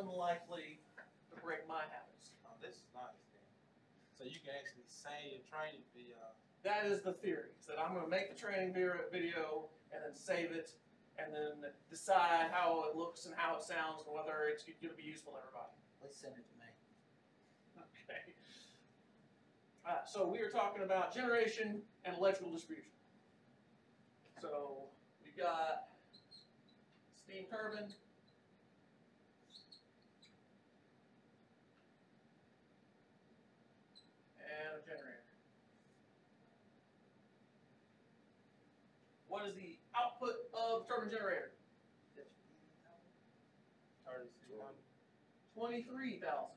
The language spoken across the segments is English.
unlikely to break my habits. Oh, this is not the. So you can actually save your training video. That is the theory, is that I'm gonna make the training video and then save it and then decide how it looks and how it sounds and whether it's gonna be useful to everybody. Please send it to me. Okay. Uh, so we are talking about generation and electrical distribution. So we've got steam turbine. And a generator. What is the output of turbine generator? Twenty-three thousand.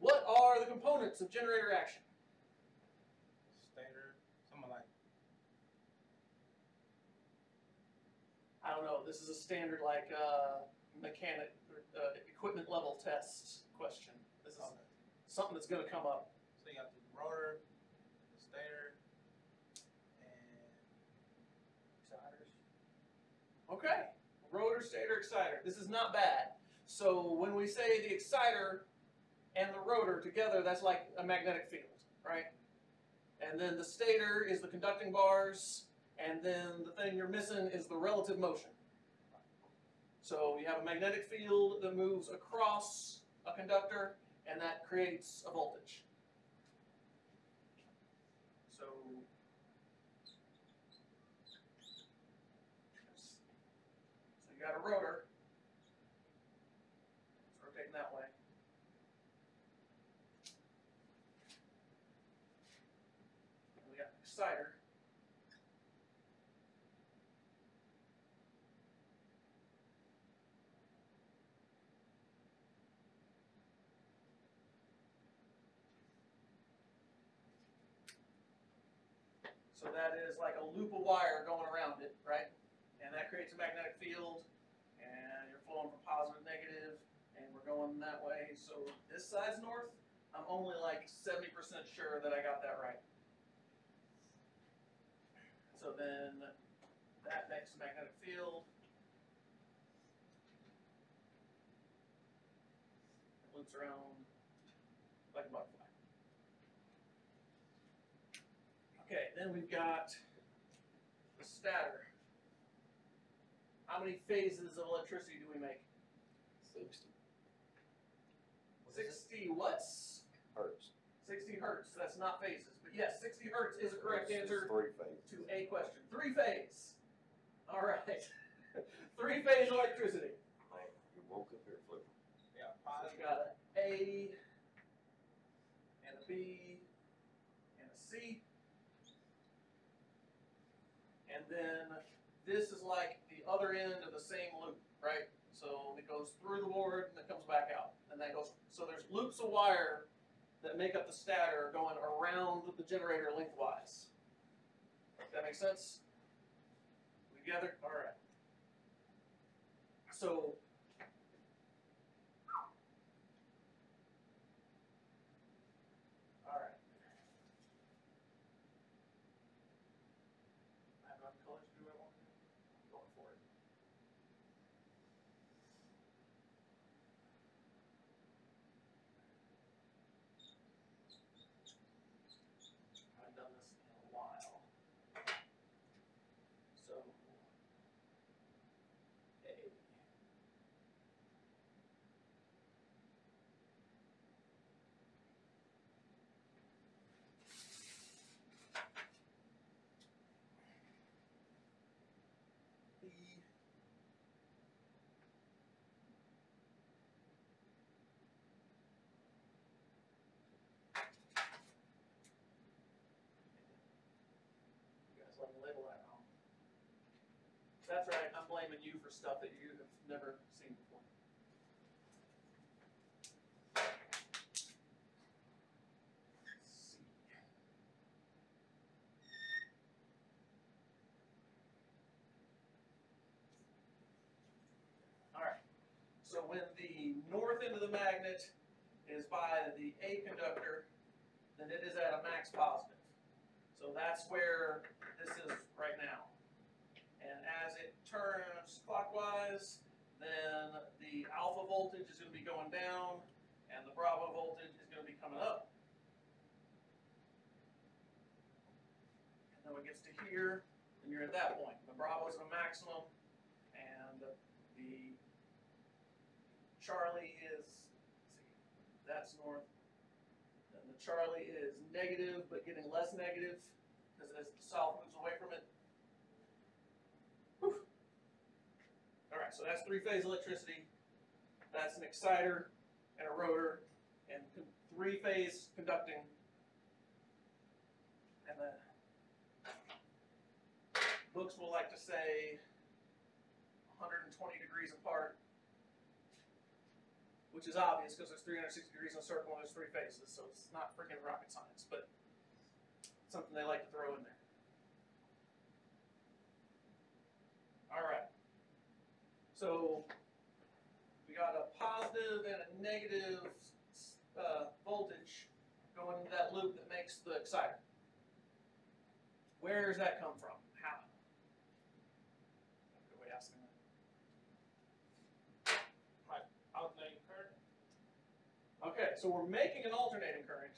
What are the components of generator action? Stator, something like, I don't know. This is a standard like uh, mechanic uh, equipment level test question. This is okay. something that's going to come up. So you got the rotor, the stator, and Exciters. Okay, rotor, stator, exciter. This is not bad. So when we say the exciter and the rotor together, that's like a magnetic field, right? And then the stator is the conducting bars, and then the thing you're missing is the relative motion. So you have a magnetic field that moves across a conductor, and that creates a voltage. So So you got a rotor. It's rotating that way. And we got an exciter. So that is like a loop of wire going around it, right? and that creates a magnetic field, from positive negative, and we're going that way. So this side's north. I'm only like 70% sure that I got that right. So then that makes a magnetic field. It loops around like a butterfly. Okay, then we've got the stator. How many phases of electricity do we make? Sixty What is 60 what's? hertz. 60 hertz. That's not phases. But yes, 60 hertz is a correct It's answer Three phases. to a question. Three phase. All right. Three phase electricity. Man, you woke up here flipping. yeah, So you got an A and a B and a C. And then this is like the other end of the same loop, right? So it goes through the board and it comes back out. And that goes, so there's loops of wire that make up the stator going around the generator lengthwise. That makes sense? We together? All right. So All right. I have enough colors to do what I want to do. I'm going for it. I haven't done this in a while. So. A. B. You guys let me label that wrong. That's right, I'm blaming you for stuff that you have never seen before. Alright, so when the north end of the magnet is by the A conductor, then it is at a max positive. So that's where it turns clockwise, voltage is gonna be going down, and the Bravo voltage is gonna be coming up. And then when it gets to here, then you're at that point, the Bravo is a maximum, and the Charlie is, see, that's north. And the Charlie is negative, but getting less negative, because as the south moves away from it. Whew. All right, so that's three-phase electricity. That's an exciter and a rotor, and three-phase conducting. And then books will like to say 120 degrees apart, which is obvious because there's 360 degrees in a circle and there's three phases, so it's not freaking rocket science, but something they like to throw in there. All right. So we got a positive and a negative uh, voltage going into that loop that makes the exciter. Where does that come from? How? Good way asking that. Alternating current. Okay, so we're making an alternating current,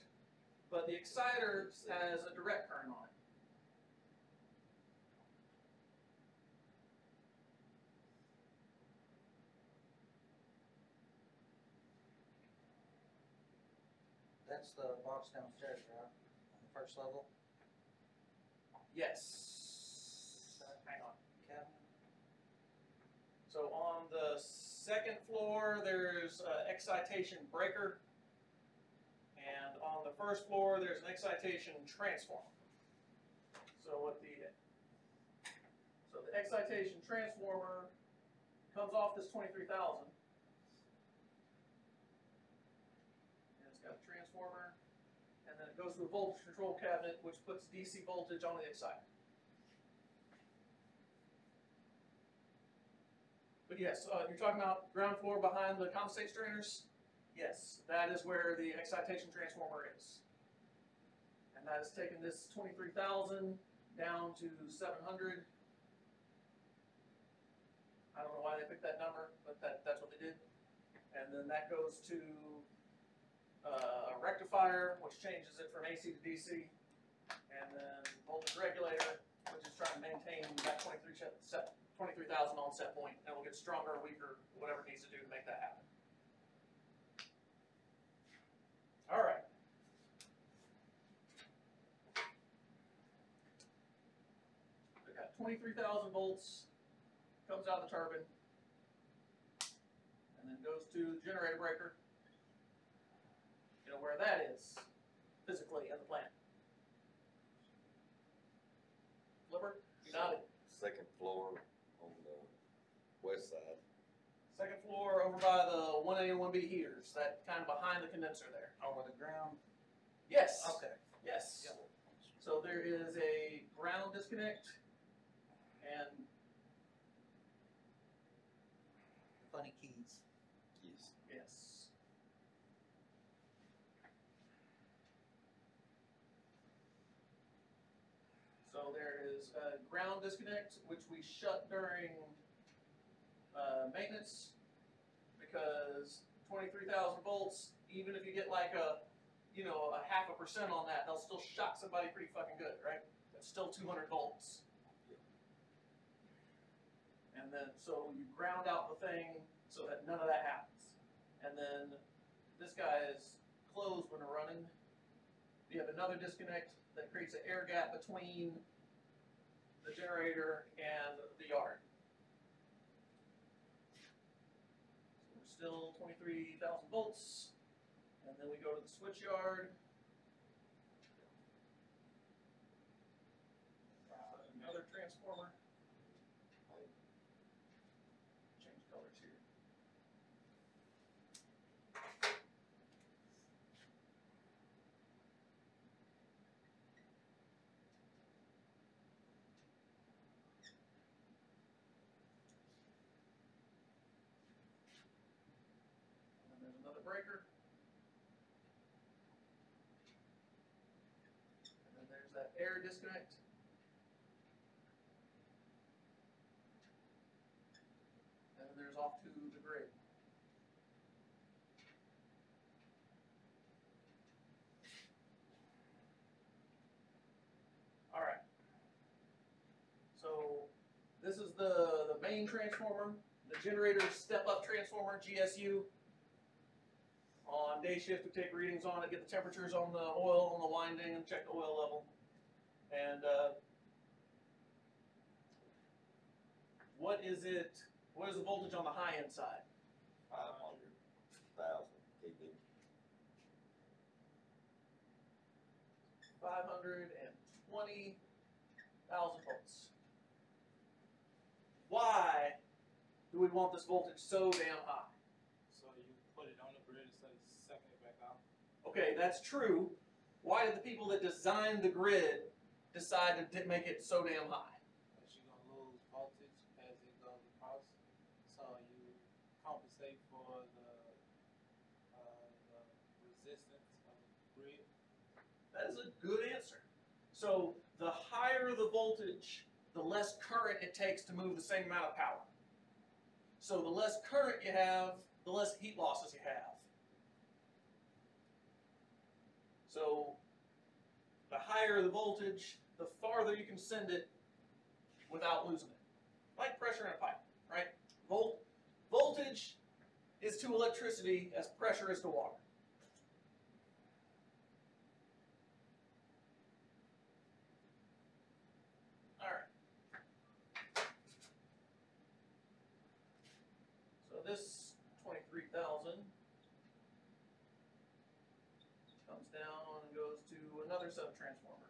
but the exciter has a direct current on it. That's the box downstairs, right? On the first level Yes. Hang on. cabinet? So on the second floor, there's an excitation breaker. And on the first floor, there's an excitation transformer. So what the, so the excitation transformer comes off this twenty-three thousand. And it's got a transformer, goes to a voltage control cabinet, which puts DC voltage on the exciter. But yes, uh, you're talking about ground floor behind the condensate strainers? Yes, that is where the excitation transformer is. And that has taken this twenty-three thousand down to seven hundred. I don't know why they picked that number, but that, that's what they did. And then that goes to, uh, a rectifier, which changes it from AC to DC. And then voltage regulator, which is trying to maintain that twenty-three twenty-three thousand on set point, and we'll get stronger, weaker, whatever it needs to do to make that happen. All right. We've got twenty-three thousand volts, comes out of the turbine, and then goes to the generator breaker. You know where that is physically in the plant. Flipper, you nodded. Second floor on the west side. Second floor over by the one A and one B heaters, that kind of behind the condenser there. Over the ground? Yes. Okay. Yes. Yep. So there is a ground disconnect and Funny keys. Yes. yes. So there is a ground disconnect, which we shut during, uh, maintenance. Because twenty-three thousand volts, even if you get like a, you know, a half a percent on that, they'll still shock somebody pretty fucking good, right? That's still two hundred volts. And then, so you ground out the thing so that none of that happens. And then this guy is closed when running. You have another disconnect that creates an air gap between the generator and the yard. So we're still twenty-three thousand volts, and then we go to the switch yard. error disconnect? And there's off to the grid. Alright. So this is the, the main transformer, the generator step-up transformer, GSU. On day shift, we take readings on it, get the temperatures on the oil, on the winding, and check the oil level. And, uh, what is it, what is the voltage on the high end side? Five hundred thousand KV. Five hundred and twenty thousand volts. Why do we want this voltage so damn high? So you put it on the grid instead of sucking it back out. Okay, that's true. Why did the people that designed the grid decide to make it so damn high? But you're gonna lose voltage as it goes across. So you compensate for the, uh, the resistance of the grid. That is a good answer. So the higher the voltage, the less current it takes to move the same amount of power. So the less current you have, the less heat losses you have. So the higher the voltage, the farther you can send it without losing it. Like pressure in a pipe, right? Volt voltage is to electricity as pressure is to water. Alright. So this twenty-three thousand comes down and goes to another set of transformers.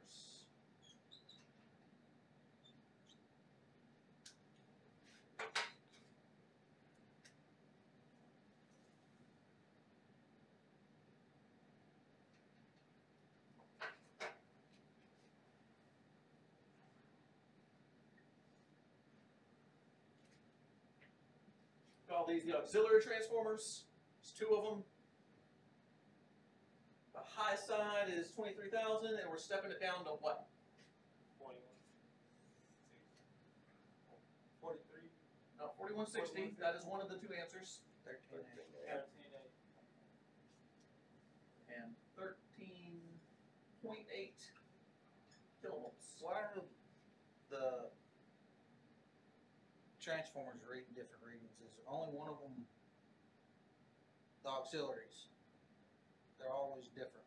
Call these the auxiliary transformers. There's two of them. The high side is twenty-three thousand, and we're stepping it down to what? Forty-one. Forty-three, No, forty-one sixty. That is one of the two answers. Thirteen eight. Thirteen, yeah. thirteen, eight. And thirteen point eight kilovolts. Why are the transformers reading different readings? Is only one of them the auxiliaries? They're always different.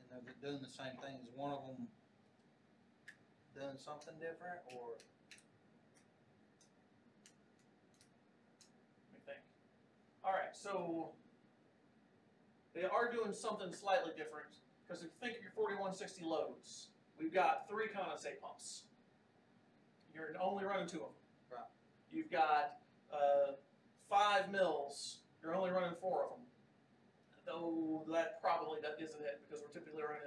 And they're doing the same thing. Is one of them doing something different or? Let me think. All right, so they are doing something slightly different because if you think of your forty-one sixty loads, we've got three condensate pumps. You're only running two of them. Right. You've got uh, five mills. You're only running four of them. Though that probably that isn't it because we're typically running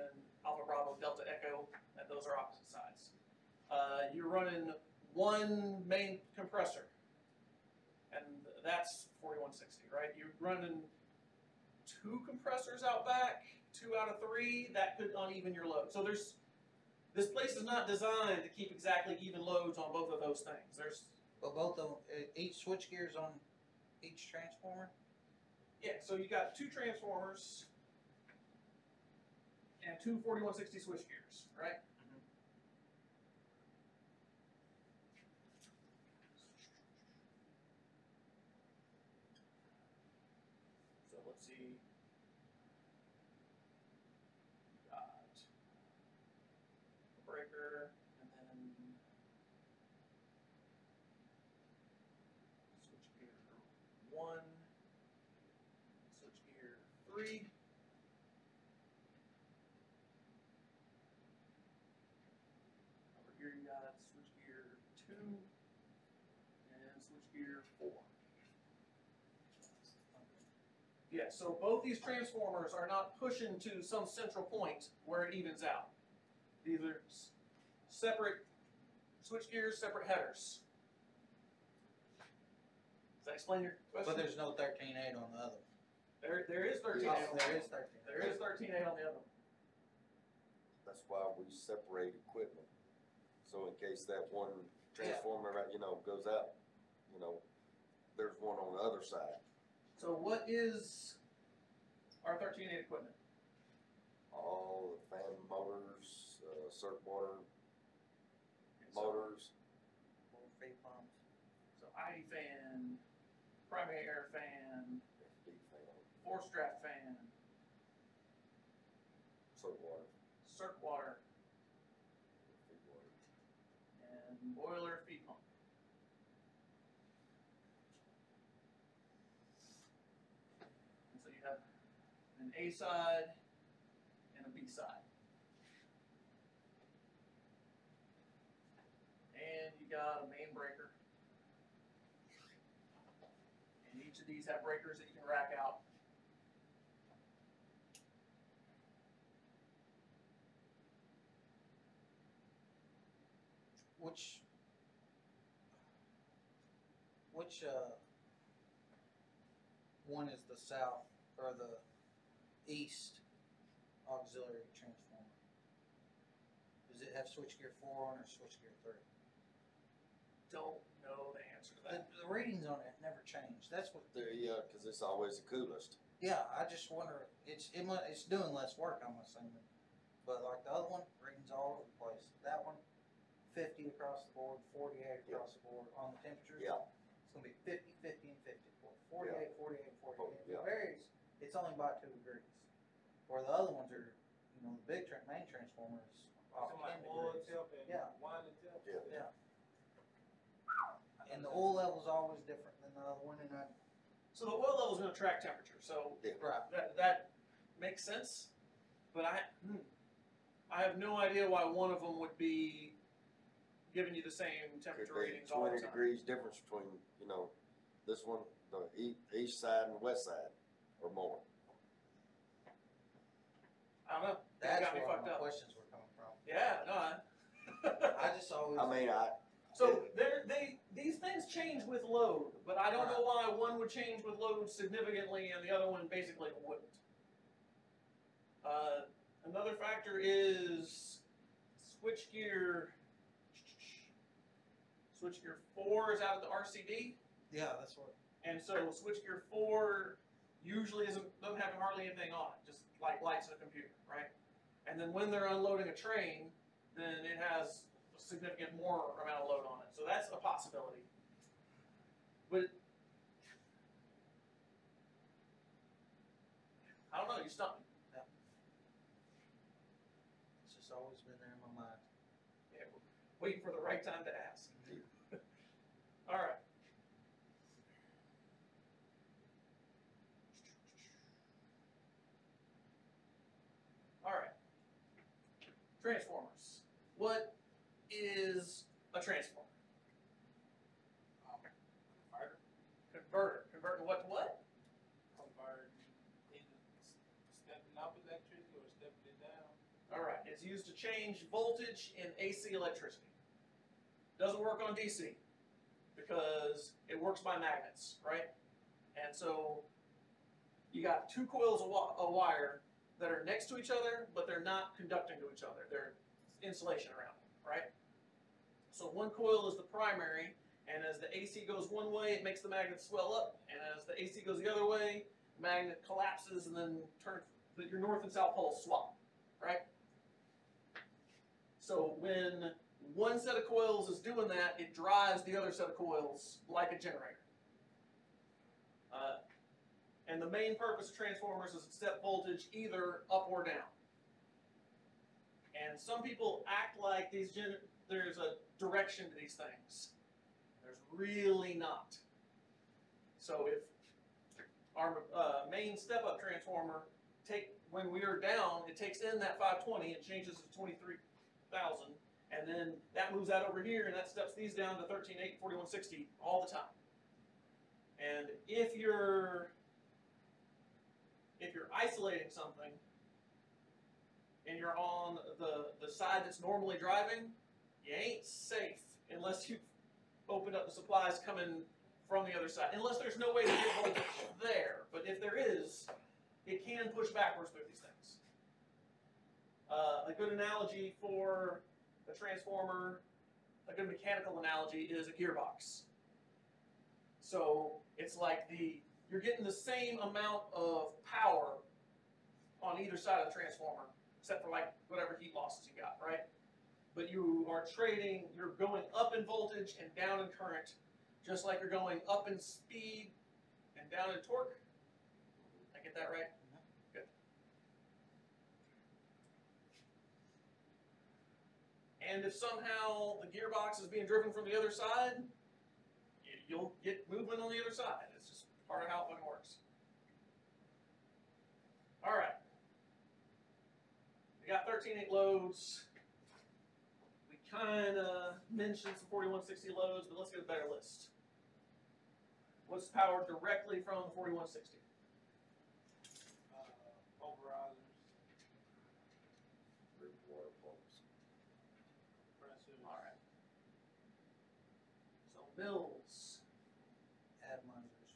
Alpha Bravo Delta Echo, and those are opposite sides. Uh, you're running one main compressor and that's forty-one sixty, right? You're running two compressors out back, two out of three, that could uneven your load. So there's, this place is not designed to keep exactly even loads on both of those things. There's, But both of them, e- uh, each switch gear's on each transformer? yeah, so you got two transformers and two forty-one sixty switch gears, right? So let's see. Got a breaker and then switch gear one, switch gear three. Over here you got switch gear two and switch gear four. Yeah, so both these transformers are not pushing to some central point where it evens out. These are separate switch gears, separate headers. Does that explain your question? But there's no thirteen eight on the other. There, there is thirteen Oh, eight on there the is thirteen. There is thirteen eight on the other. one. That's why we separate equipment. So in case that one transformer, you know, goes out, you know, there's one on the other side. So what is our thirteen eight equipment? All the fan motors, uh, circuit water So motors, Four feet ID fan, primary air fan, FD fan, force draft fan, soap water, circ water, feed water. and boiler feed pump. And so you have an A side and a B side. And you got a main breaker. And each of these have breakers that you can rack out. Which, which, uh, one is the south or the east auxiliary transformer? Does it have switchgear four on or switchgear three? Don't know the answer to The, that. the readings on it never change. That's what, There, yeah, cause it's always the coolest. yeah, I just wonder, it's, it mu- it's doing less work, I'm assuming. But like the other one, readings all over the place. That one, fifty across the board, forty-eight Yeah. across the board on the temperatures. Yeah, It's gonna be 50, 50, and 50. For 48, 48, 48. Oh, yeah. it varies, it's only by two degrees. Where the other ones are, you know, the big tra- main transformers off Something like 10 oil degrees. tip and Yeah. wine and tip. yeah. And the oil level's always different than the other one, and I, So the oil level's gonna track temperature, so right. that, that makes sense, but I, hmm, I have no idea why one of them would be giving you the same Could temperature be readings all the twenty time. degrees difference between, you know, this one, the e- east side and west side, or more. I don't know, that That's got me where fucked my up. questions were coming from. Yeah, no, I. I just always. I mean, I, So they're, they, these things change with load, but I don't know why one would change with load significantly and the other one basically wouldn't. Uh, another factor is switchgear. Switchgear four is out at the RCD, Yeah, that's what. and so switchgear four usually isn't, doesn't have hardly anything on it, just like lights in a computer, right? And then when they're unloading a train, then it has a significant more amount of load on it, so that's a possibility. But I don't know, you stumped me. It's just always been there in my mind. Yeah, waiting for the right time to ask. All right. All right. Transformers. What is a transformer? Um, converter, Converter. Converting what to what? convert either stepping up electricity or stepping it down. All right. It's used to change voltage in AC electricity. Doesn't work on DC because it works by magnets, right? And so you got two coils of wire that are next to each other, but they're not conducting to each other. They're insulation around them, right? So one coil is the primary, and as the AC goes one way, it makes the magnet swell up, and as the AC goes the other way, the magnet collapses and then turns, your north and south poles swap, right? So when one set of coils is doing that, it drives the other set of coils like a generator. Uh, and the main purpose of transformers is to step voltage either up or down. And some people act like these there's a direction to these things. There's really not. So if our uh, main step-up transformer take when we are down, it takes in that 520 and changes to 23,000, and then that moves that over here, and that steps these down to 13.8, 4160 all the time. And if you're if you're isolating something and you're on the, the side that's normally driving, you ain't safe unless you've opened up the supplies coming from the other side. Unless there's no way to get voltage there. But if there is, it can push backwards through these things. Uh, a good analogy for a transformer, a good mechanical analogy is a gearbox. So it's like the you're getting the same amount of power on either side of the transformer, except for like whatever heat losses you got, right? But you are trading, you're going up in voltage and down in current just like you're going up in speed and down in torque. I get that right? Mm-hmm. Good. And if somehow the gearbox is being driven from the other side, you- you'll get movement on the other side. It's just part of how it works. All right. We got 13.8 loads. We kind of mentioned some 4160 loads, but let's get a better list. What's powered directly from the 4160? Uh, overriders, River water pumps. compressors. All right. So mills, Atomizers.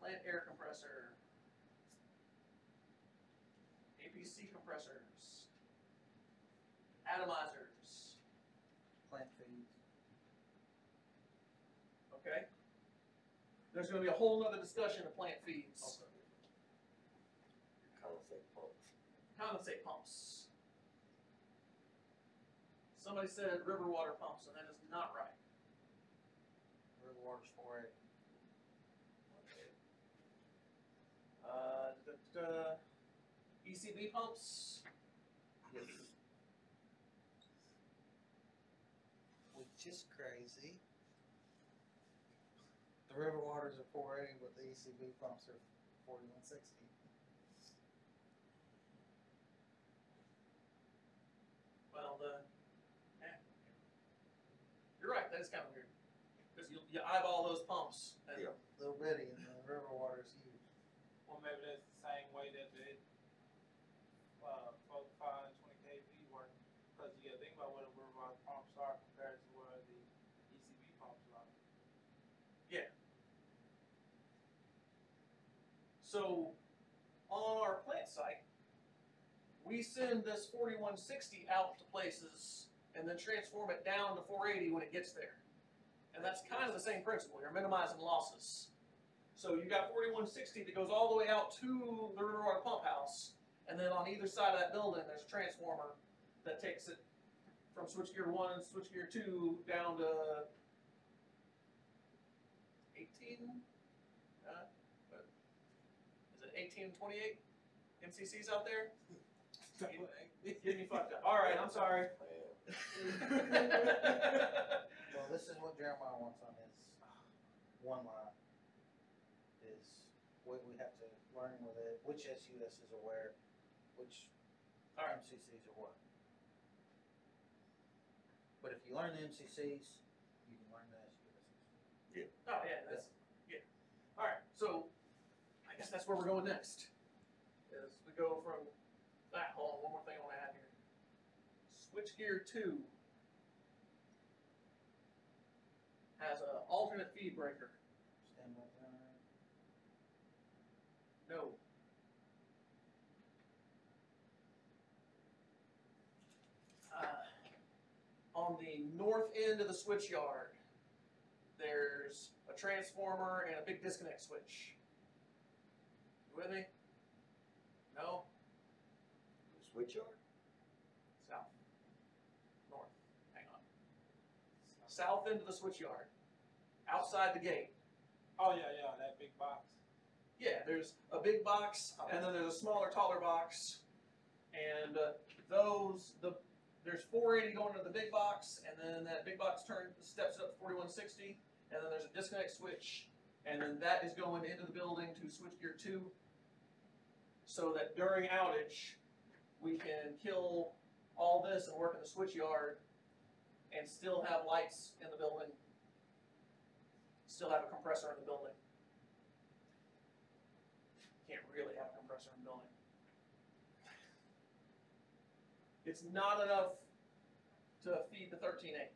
plant air compressor, APC compressors, atomizers. Plant feeds. Okay. There's going to be a whole nother discussion of plant feeds. Condensate pumps. Condensate pumps. Somebody said river water pumps, and that is not right. River water's four eighty. Uh, da, da, da, ECB pumps. Yes. Which is crazy. The river waters are four eighty, but the ECB pumps are forty-one sixty. Well, the eh. you're right. That is kind of weird because you, you eyeball those pumps. And, Yeah. Little bitty, and the river water's huge. Well, maybe that's the same way that the, uh, forty-five and twenty KV work, cause you gotta think about what the river water pumps are compared to where the ECB pumps are. So on our plant site, we send this 4160 out to places and then transform it down to 480 when it gets there. And that's kind of the same principle. You're minimizing losses. So you've got 4160 that goes all the way out to the river water pump house, and then on either side of that building, there's a transformer that takes it from switchgear one and switchgear two down to 18. Uh, what? Is it 18 and 28 MCCs out there? Get me fucked up. All right, I'm sorry. Well, this is what Jeremiah wants on his one line. Is what we have to learn with it, which SUS is aware, which All right. MCCs are what. But if you learn the MCCs, you can learn the SUSs. Oh yeah, that's yeah. All right, so I guess that's where we're going next. Is we go from that. Hold on, one more thing I want to add here. Switchgear two has an alternate feed breaker. Stand by generator. No. Uh, on the north end of the switch yard, there's a transformer and a big disconnect switch. You with me? No? switch yard? South. North. Hang on. South end of the switch yard. Outside the gate. Oh, yeah, yeah, that big box. Yeah, there's a big box, and then there's a smaller, taller box, and uh, those the there's 480 going to the big box, and then that big box turns steps up to 4160, and then there's a disconnect switch, and then that is going into the building to switch gear two, so that during outage we can kill all this and work in the switch yard, and still have lights in the building, still have a compressor in the building can't really have a compressor in the building. It's not enough to feed the thirteen A.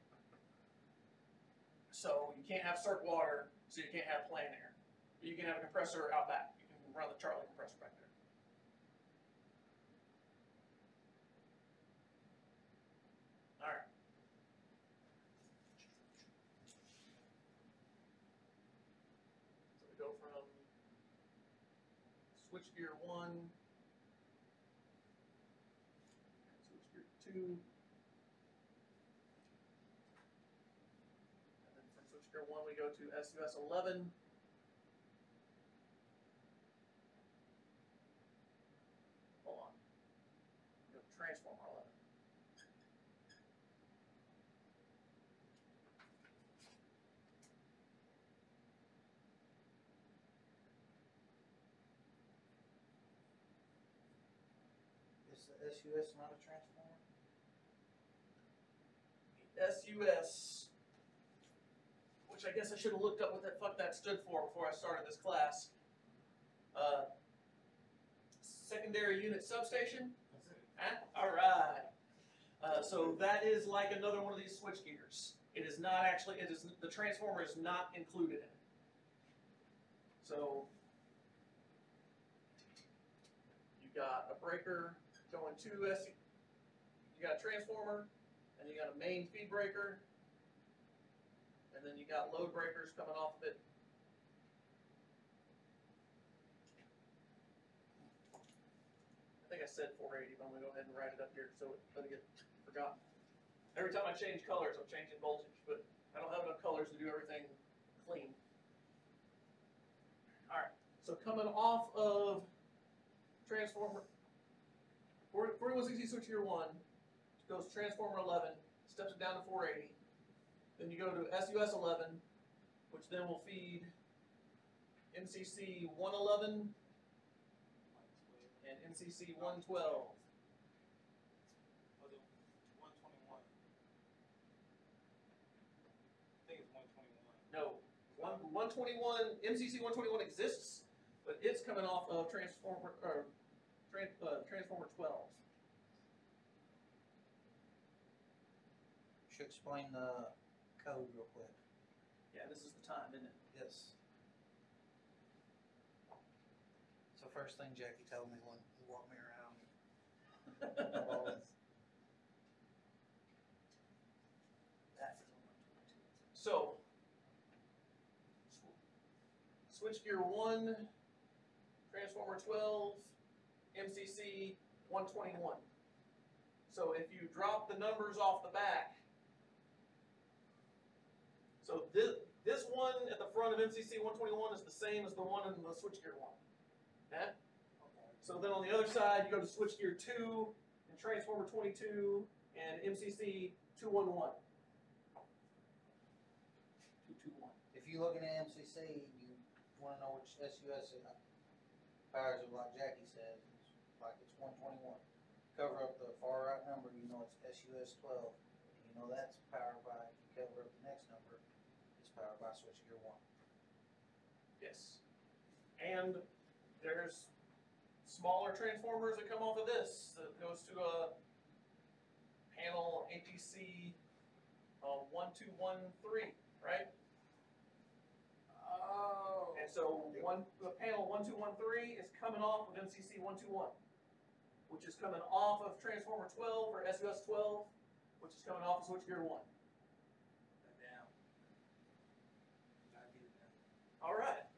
So you can't have circ water, so you can't have plain air. But you can have a compressor out back, you can run the Charlie compressor back there. switchgear one, switchgear two, and then from switchgear one we go to SUS 11, SUS not a transformer? SUS, which I guess I should have looked up what that fuck that stood for before I started this class. Uh, secondary unit substation. Huh? All right. Uh, so that is like another one of these switch gears. It is not actually. It is the transformer is not included in it. So you got a breaker going to S. You got a transformer, and you got a main feed breaker, and then you got load breakers coming off of it. I think I said four eighty, but I'm gonna go ahead and write it up here so it doesn't get forgotten. Every time I change colors, I'm changing voltage, but I don't have enough colors to do everything clean. Alright, so coming off of transformer, forty-one sixty switch gear one, goes transformer eleven, steps it down to four eighty. Then you go to SUS eleven, which then will feed MCC one eleven and MCC one twelve. Or the one twenty-one. I think it's one twenty-one. No, one, one twenty-one, MCC one twenty-one exists, but it's coming off of transformer, uh, transformer twelve. Should explain the code real quick. Yeah, this is the time, isn't it? Yes. So first thing Jackie told me when he walked me around. So, sw- switchgear one, transformer twelve, MCC one twenty-one. So if you drop the numbers off the back, so this, this one at the front of MCC one twenty-one is the same as the one in the switchgear one. Okay? Okay. So then on the other side, you go to switchgear two and transformer twenty-two and MCC two one one. Two two one. If you look at MCC, you wanna know which SUS it uh, powers it, like Jackie said, it's like it's one twenty-one. Cover up the far right number, you know it's SUS twelve, and you know that's powered by, if you cover up the next number, it's powered by switchgear one. Yes. And there's smaller transformers that come off of this, that goes to a panel APC, uh, one two one three, right? Oh. And so one, the panel one two one three is coming off of MCC one two one, which is coming off of transformer twelve or SUS twelve, which is coming off of switchgear one. Down. I get it now. All right.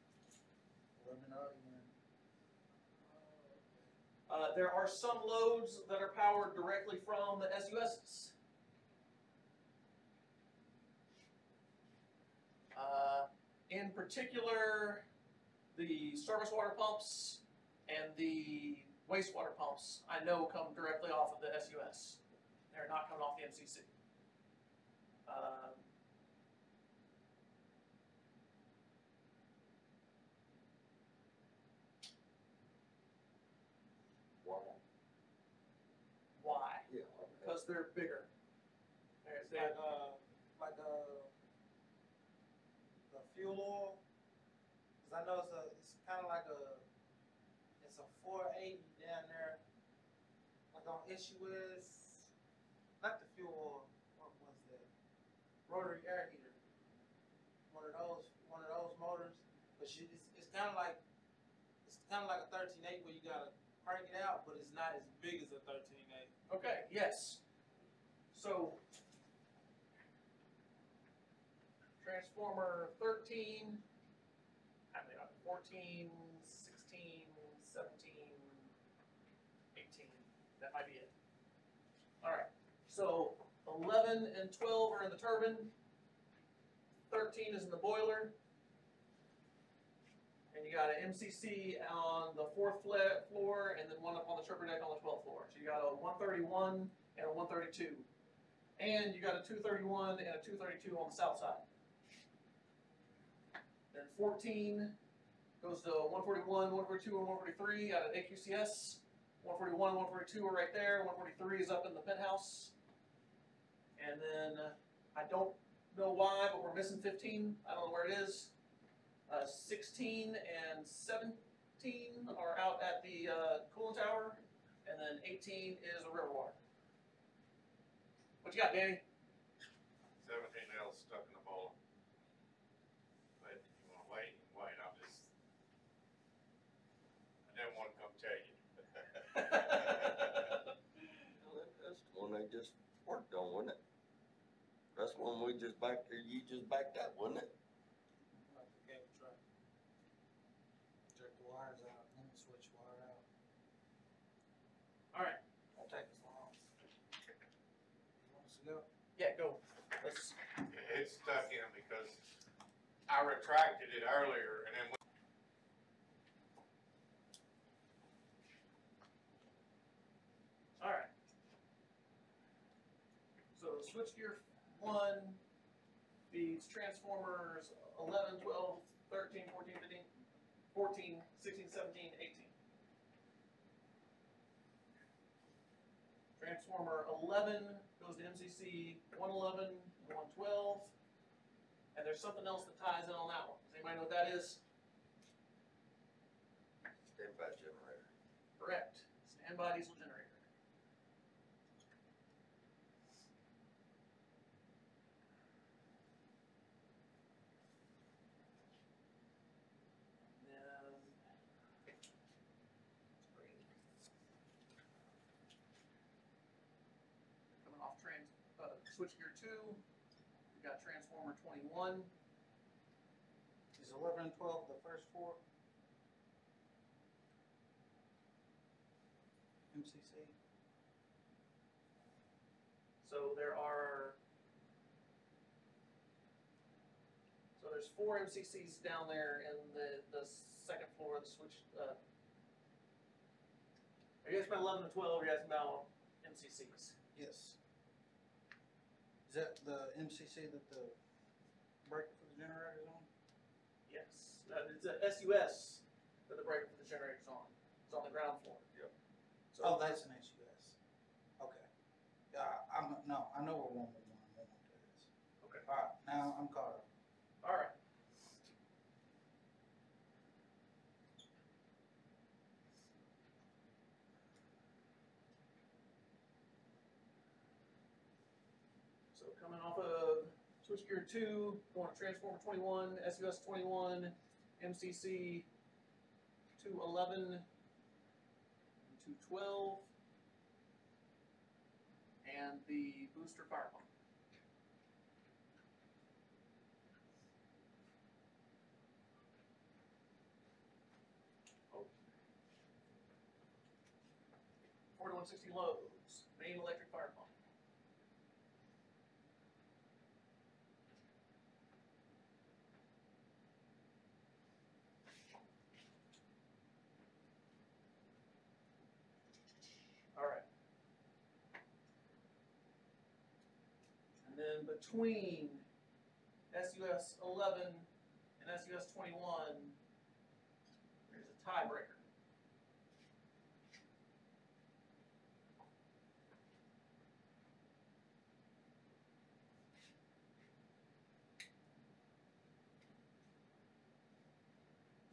Illuminati, man. Uh, there are some loads that are powered directly from the SUSs. Uh, in particular, the service water pumps and the wastewater pumps, I know come directly off of the SUS. They're not coming off the MCC. Um, Why? why? Yeah. Because they're bigger. They're, It's like, uh, like, uh, the fuel oil, cause I know it's a, it's kinda like a, it's a four eighty down there, like on issue is, not the fuel oil, what was that? Rotary air heater. One of those, one of those motors, but it's, it's kinda like, it's kinda like a thirteen eight where you gotta crank it out, but it's not as big as a thirteen eight. Okay, yes. So. Transformer thirteen, I mean, uh, 14, 16, 17, 18. That might be it. Alright, so eleven and twelve are in the turbine. thirteen is in the boiler. And you got an MCC on the fourth floor, and then one up on the tripper deck on the twelfth floor. So you got a one thirty-one and a one thirty-two. And you got a two thirty-one and a two thirty-two on the south side. Then fourteen goes to one forty-one, one forty-two, and one forty-three out of AQCS. One forty-one, one forty-two are right there, one forty-three is up in the penthouse. And then, uh, I don't know why, but we're missing fifteen, I don't know where it is. Uh, sixteen and seventeen are out at the, uh, cooling tower, and then eighteen is a river water. What you got, Danny? Seventeen L stuck in the bowl. But you wanna wait, and wait, I'm just, I didn't wanna come tell you. Well, that- That's the one they just worked on, wasn't it? That's the one we just backed, or you just backed up, wasn't it? Like the cable truck. Check the wires out, and then switch wire out. Alright, Won't take as long. You want us to go? yeah, go. Let's, It's stuck in because I retracted it earlier and then alright. So switchgear one feeds transformers 11, 12, 13, 14, 15, 14, 16, 17, 18. Transformer eleven goes to MCC one eleven and one twelve. And there's something else that ties in on that one. Does anybody know what that is? Standby generator. Correct. Standby diesel generator. And then. Coming off trans, uh, switchgear two, we got transformer twenty-one. Is eleven and twelve the first four? MCC? So there are. So there's four MCCs down there in the, the second floor of the switch, uh. Are you asking about eleven and twelve, or are you asking about MCCs? Yes. Is that the MCC that the breaker for the generator is on? Yes, uh, it's a SUS that the breaker for the generator is on, it's on the ground floor. Yep. So, Oh, that's an SUS. Okay. Yeah, I- I'm, no, I know where one one one, one one two is. Okay. Alright, now I'm caught up. alright. So coming off of switchgear two, going to transformer twenty-one, SUS twenty-one, MCC two eleven, two twelve, and the booster fire pump. Forty-one sixty loads, main electric fire pump. Alright. Between SUS eleven and SUS twenty-one, there's a tiebreaker.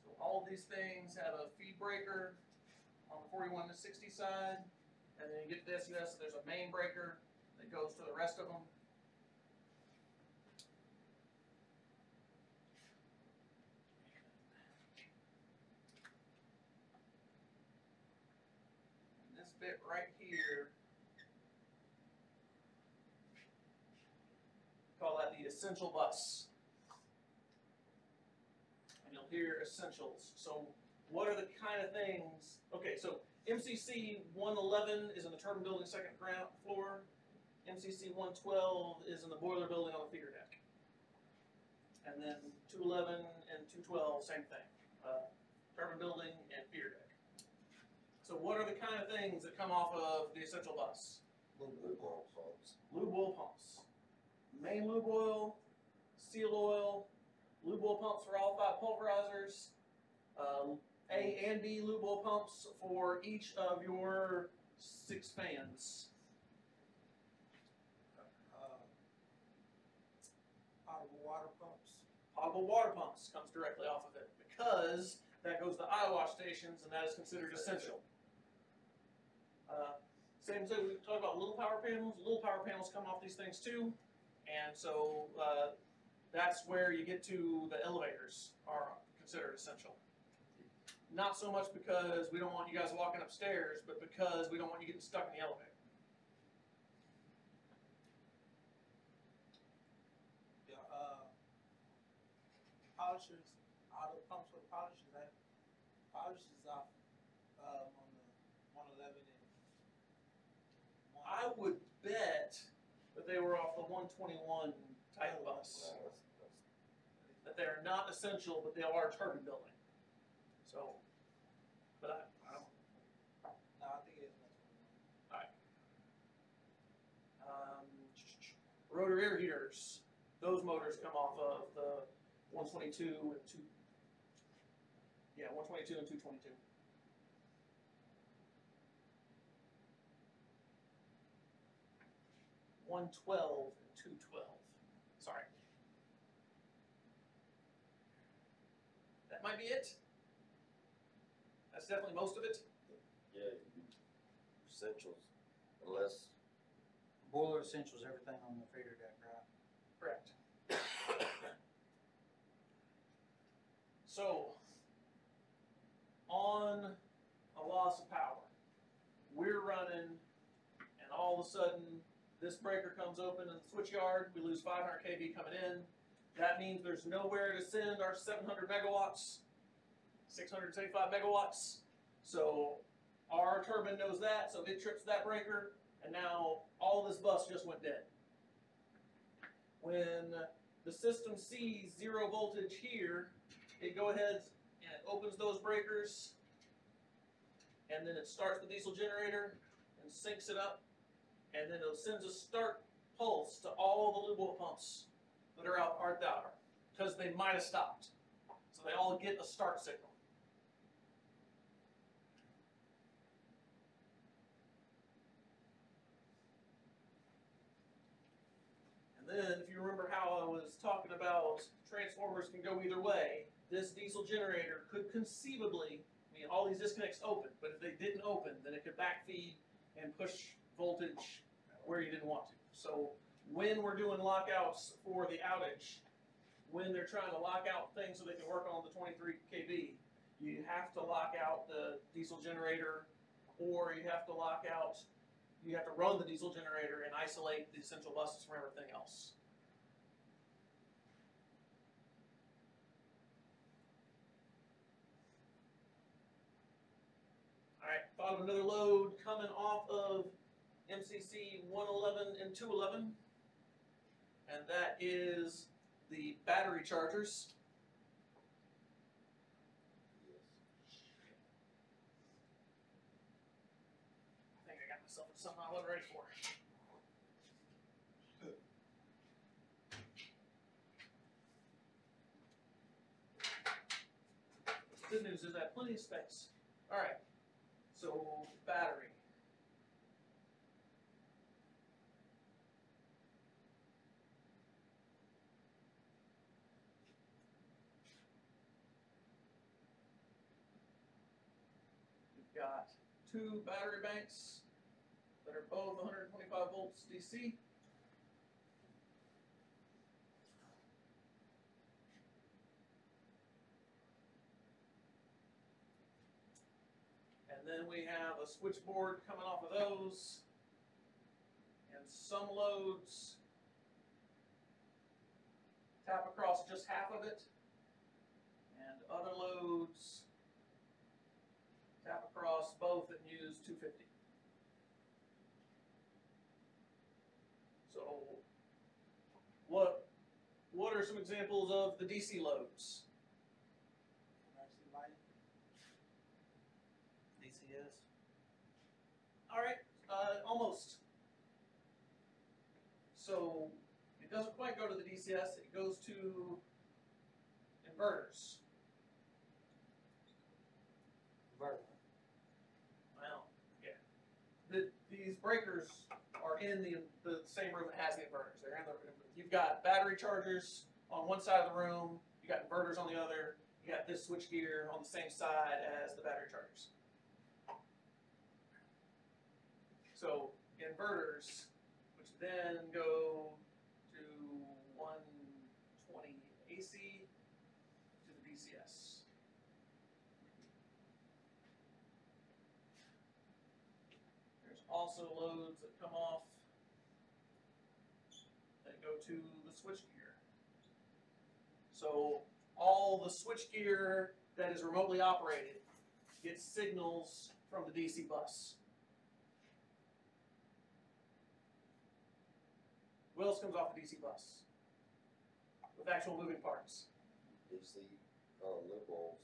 So all these things have a feed breaker on the forty-one to sixty side, and then you get to the SUS, there's a main breaker that goes to the rest of them. Bit right here. Call that the essential bus. And you'll hear essentials. So what are the kind of things, okay, so MCC one eleven is in the turbine building second ground floor. MCC one twelve is in the boiler building on the feeder deck. And then two eleven and two twelve, same thing, uh, turbine building and feeder deck. So what are the kind of things that come off of the essential bus? Lube oil pumps. Lube oil pumps. Main lube oil, seal oil, lube oil pumps for all five pulverizers, uh, A and B lube oil pumps for each of your six fans. Uh, Potable water pumps. Potable water pumps comes directly off of it because that goes to eye wash stations and that is considered essential. Uh, same thing, we talk about little power panels, little power panels come off these things too. And so, uh, that's where you get to the elevators are considered essential. Not so much because we don't want you guys walking upstairs, but because we don't want you getting stuck in the elevator. Yeah, uh, polishers, all the pumps with polishers, that polishers off, um, on the one eleven and. one- I would bet that they were off the one twenty-one type bus. No, that's- that's- that they're not essential, but they are turbine building. So, but I, I don't, No, I think it is one twenty-one. um, rotor air heaters, those motors come off of the one twenty-two and two. Yeah, one twenty-two and two twenty-two. One twelve and two twelve, sorry. That might be it. That's definitely most of it. Yeah, you- essentials, unless, Boiler essentials, everything on the feeder deck, right? Correct. So, on a loss of power, we're running, and all of a sudden, this breaker comes open in the switch yard, we lose five hundred kV coming in. That means there's nowhere to send our seven hundred megawatts, six hundred seventy-five megawatts. So, our turbine knows that, so it trips that breaker, and now all this bus just went dead. When the system sees zero voltage here, it go ahead and it opens those breakers, and then it starts the diesel generator and syncs it up, and then it sends a start pulse to all the lube oil pumps that are out, are out, because they might have stopped. So they all get a start signal. And then, if you remember how I was talking about transformers can go either way, this diesel generator could conceivably, I mean, all these disconnects open, but if they didn't open, then it could backfeed and push voltage where you didn't want to. So when we're doing lockouts for the outage, when they're trying to lock out things so they can work on the twenty-three KV, you have to lock out the diesel generator, or you have to lock out you have to run the diesel generator and isolate the essential buses from everything else. Alright, thought of another load coming off of MCC one eleven and two eleven. And that is the battery chargers. I think I got myself something I wasn't ready for. Good news is I have plenty of space. Alright, so battery. We've got two battery banks that are both 125 volts DC. And then we have a switchboard coming off of those. And some loads tap across just half of it. And other loads tap across both and use two fifty. So, what, what are some examples of the DC loads? DCS? Alright, uh, almost. So, it doesn't quite go to the DCS, it goes to inverters. Vertical. Well, yeah. The, these breakers are in the, the same room that has the inverters. They're in the, you've got battery chargers on one side of the room, You've got inverters on the other, you got this switch gear on the same side as the battery chargers. So inverters, which then go to one twenty AC to the DCS. There's also loads that come off that go to the switchgear. So all the switchgear that is remotely operated gets signals from the DC bus. What else comes off the DC bus? With actual moving parts. DC, uh, lip balls.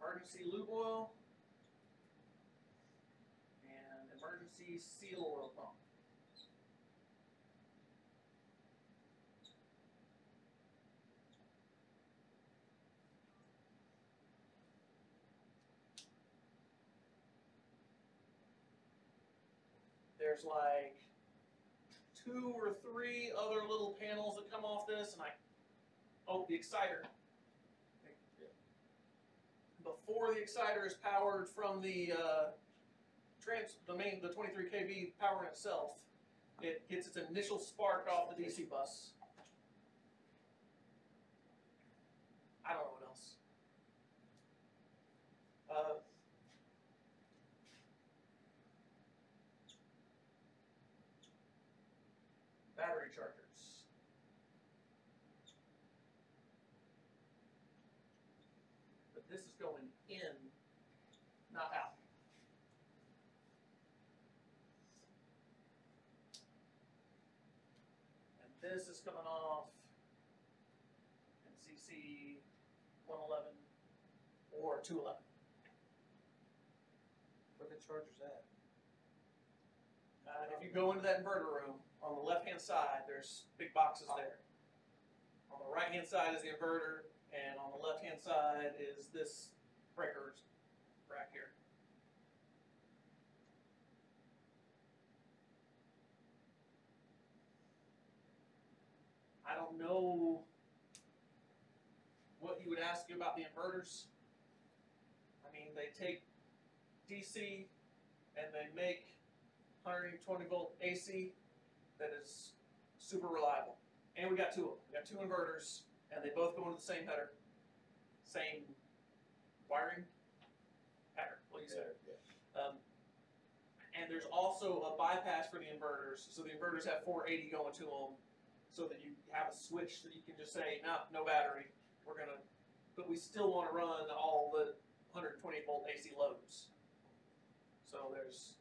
Emergency lube oil. And seal oil pump. There's like two or three other little panels that come off this, and I, oh, the exciter. Before the exciter is powered from the, uh, trans, the main, the twenty-three kV power in itself, it gets its initial spark off the DC bus. I don't know what else. Uh, battery chargers. But this is going in, not out. And this is coming off MCC one eleven or two eleven. Where the charger's at? Uh, if you go into that inverter room, on the left-hand side, there's big boxes there. On the right-hand side is the inverter, and on the left-hand side is this breaker rack here. I don't know what you would ask you about the inverters. I mean, they take DC and they make 120 volt AC that is super reliable. And we got two of them. We got two inverters, and they both go into the same header, same wiring pattern. What do you said. Yeah. Um, and there's also a bypass for the inverters, so the inverters have 480 going to them, so that you have a switch that you can just say, no, no battery. We're gonna, but we still want to run all the 120 volt AC loads. So there's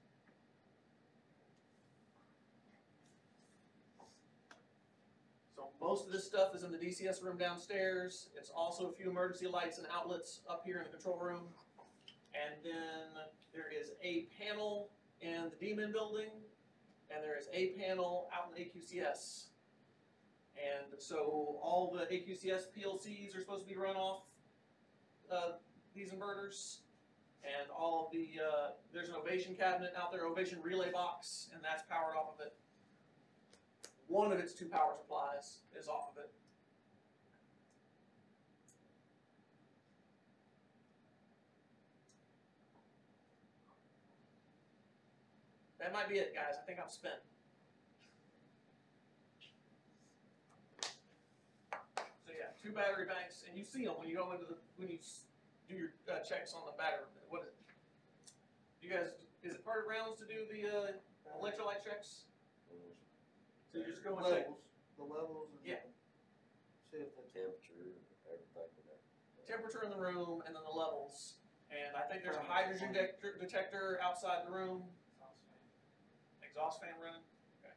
So most of this stuff is in the DCS room downstairs. It's also a few emergency lights and outlets up here in the control room. And then there is a panel in the Demin building, and there is a panel out in the AQCS. And so all the AQCS PLCs are supposed to be run off uh, these inverters. And all the, uh, there's an Ovation cabinet out there, Ovation relay box, and that's powered off of it. One of its two power supplies is off of it. That might be it, guys. I think I'm spent. So yeah, two battery banks, and you see them when you go into the when you do your uh, checks on the battery. What is it? You guys, is it part of rounds to do the uh, electrolyte checks? So you just go and check Levels, the levels and. Yeah. See if the Temperature, everything temperature in the room and then the levels. And I think there's a hydrogen detector, detector outside the room, exhaust fan running. Okay.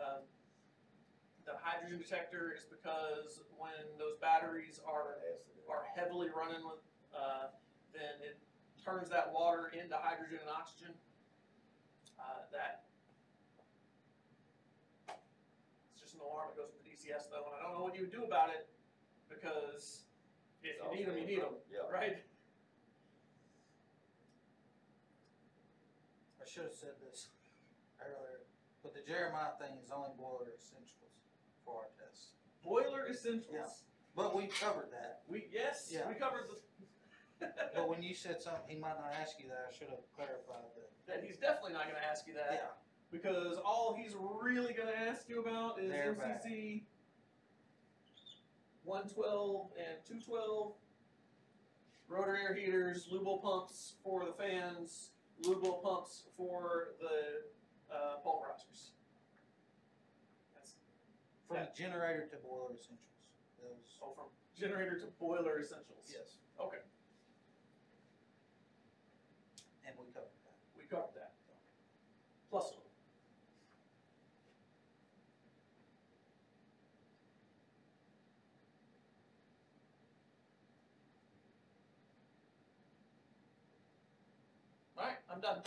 Um, the hydrogen detector is because when those batteries are are heavily running with, uh, then it turns that water into hydrogen and oxygen. Uh, that, it's just an alarm that goes with the DCS though, and I don't know what you would do about it, because if you need them, you need them, Yeah. right? I should have said this earlier, but the Jeremiah thing is only boiler essentials for our tests. Boiler essentials. But we covered that. We, yes, Yeah. we covered the, But when you said something, he might not ask you that, I should have clarified that. that he's definitely not gonna ask you that. Yeah, Because all he's really gonna ask you about is They're back. MCC one twelve and two twelve, rotor air heaters, lube oil pumps for the fans, lube oil pumps for the, uh, pulverizers. From the generator to boiler essentials, those. oh, from generator to boiler essentials. Yes, Okay, and we covered that. we covered that. Plus little. Alright, I'm done.